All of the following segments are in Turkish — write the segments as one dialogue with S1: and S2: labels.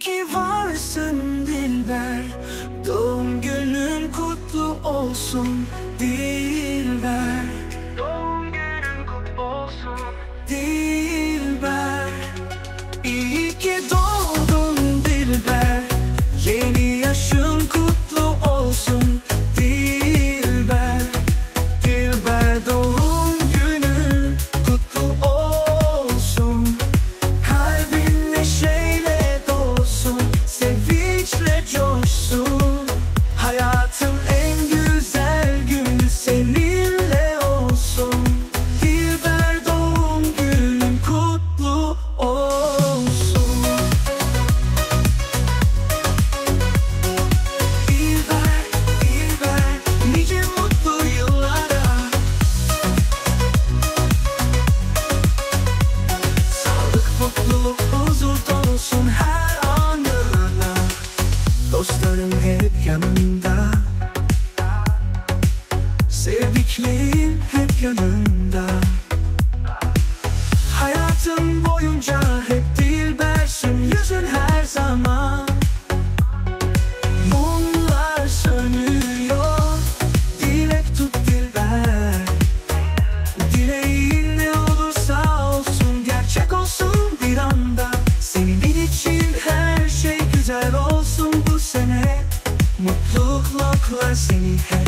S1: Ki varsın Dilber. Doğum günün kutlu olsun. coming. I see.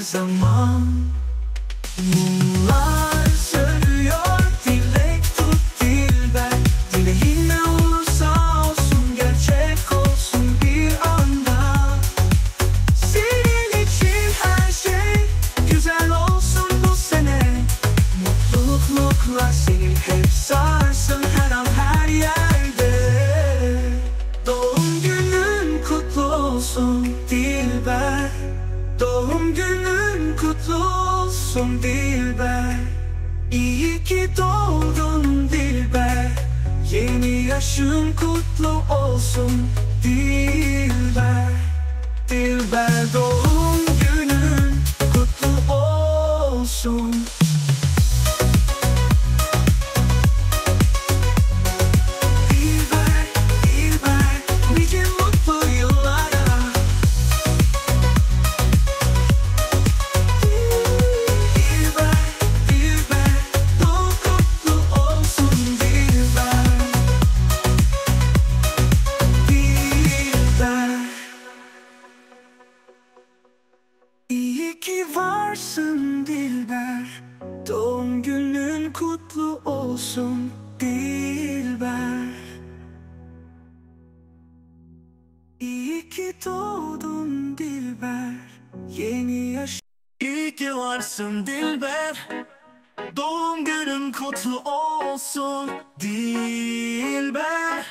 S1: zaman Bunlar olsun Dilber. İyi ki doğdun Dilber. Yeni yaşın kutlu olsun Dilber. Dilber doğum ki varsın Dilber? Doğum günün kutlu olsun Dilber. İyi ki doğdun Dilber. Yeni yaş İyi ki varsın Dilber. Doğum günün kutlu olsun Dilber.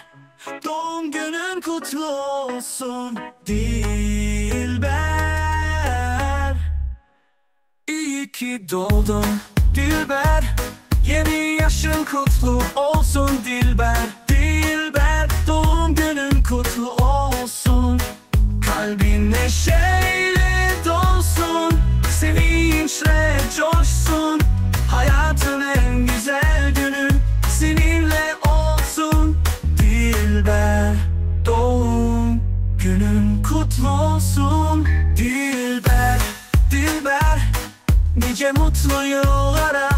S1: Doğum günün kutlu olsun Dilber ki doldun Dilber Yeni yaşın kutlu olsun Dilber. Dilber Doğum günün kutlu olsun. Kalbin neşe Nice mutlu yıllara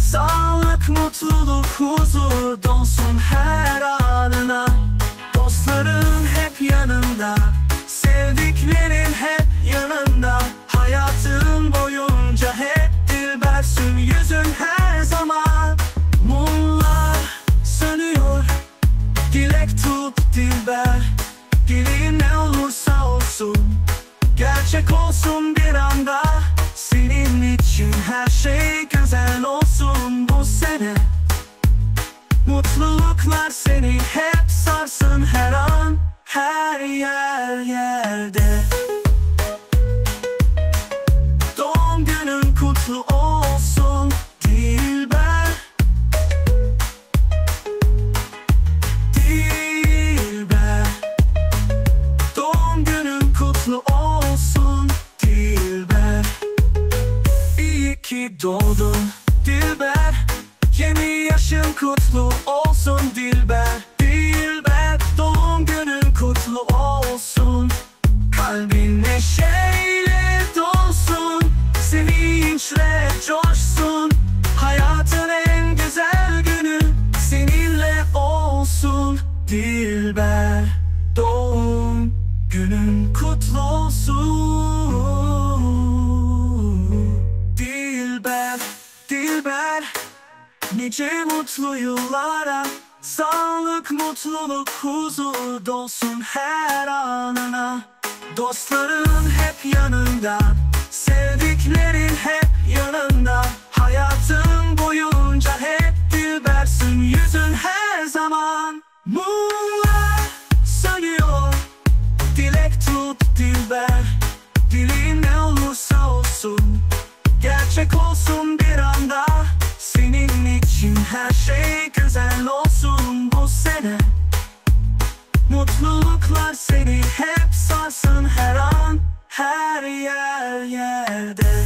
S1: Sağlık, mutluluk, huzur Dolsun her anına. Dostların hep yanında Sevdiklerin hep yanında. Hayatın her yer yerde. Doğum günün kutlu olsun Dilber. Dilber. Doğum günün kutlu olsun Dilber. İyi ki doğdun Dilber. Yeni yaşın kutlu olsun Dilber Nice mutlu yıllara Sağlık, mutluluk, huzur dolsun her anına. Dostların hep yanında Sevdiklerin hep yanında. Hayatın boyunca hep dilbersin Yüzün her zaman. Mumlar sönüyor Dilek tut dilber. Dileğin ne olursa olsun Gerçek olsun her şey güzel olsun bu sene. Mutluluklar seni hep sarsın her an Her yer yerde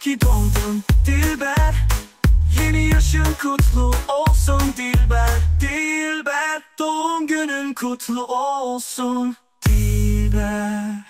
S1: ki doğdun Dilber. Yeni yaşın kutlu olsun Dilber. Dilber Doğum günün kutlu olsun Dilber